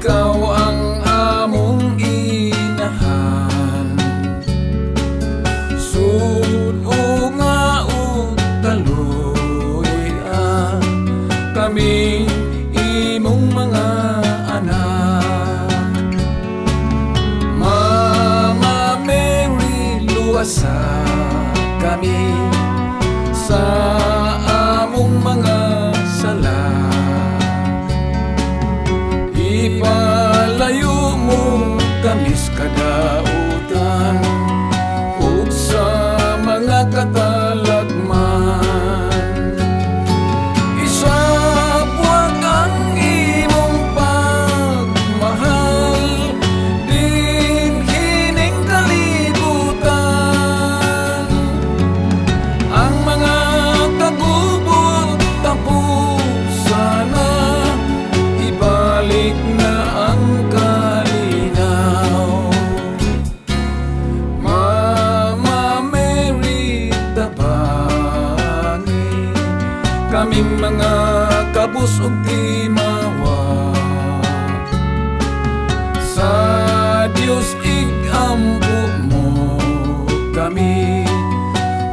Ikaw ang among inahan. Suno nga o taloy Kami imong mga anak. Mama Mary luwasa kami. Ipalayo mo kami sa Kaming mga kabus ug timawa Sa Dios igampo mo kami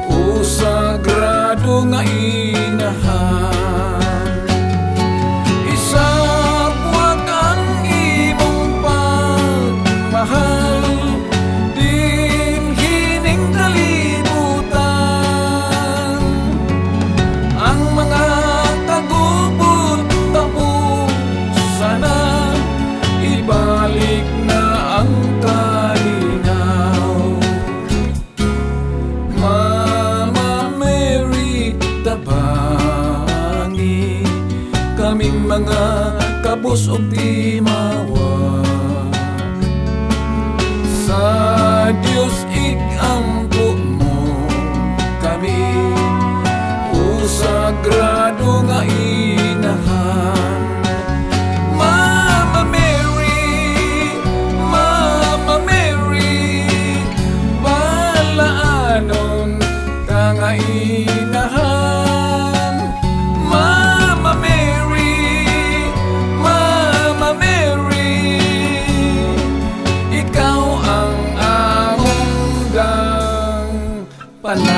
Usagrado nga inahan mga kabus o timawa Sa Diyos ikampo mo kami O sagrado nga inahan. Mama Mary, Mama Mary Balaanon ka nga inahan. 빨라.